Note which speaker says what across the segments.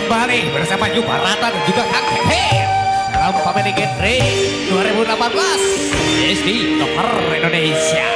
Speaker 1: kembali bersama Jumpa Rata dan juga Kang Hehe dalam Family Gate 2018 SD Dokter Indonesia.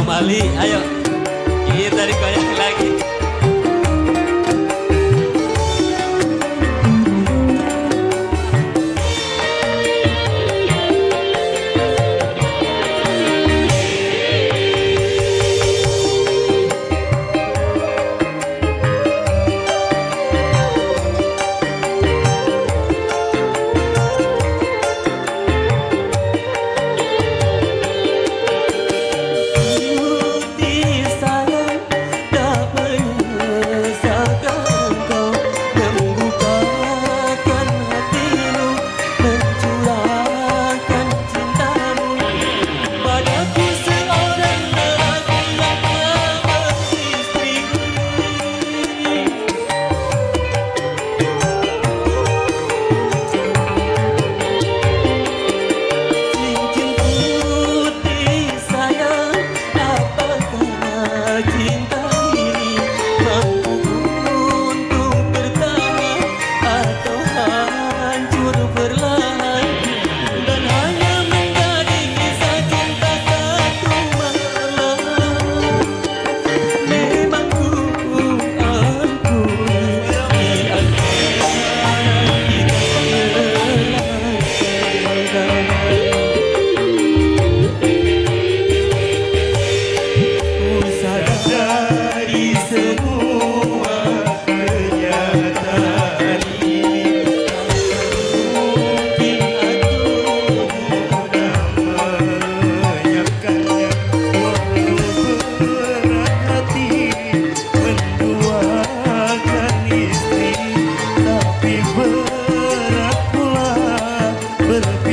Speaker 2: Om Ali. Ayo. Ini tadi yang lagi.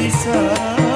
Speaker 3: Lisa.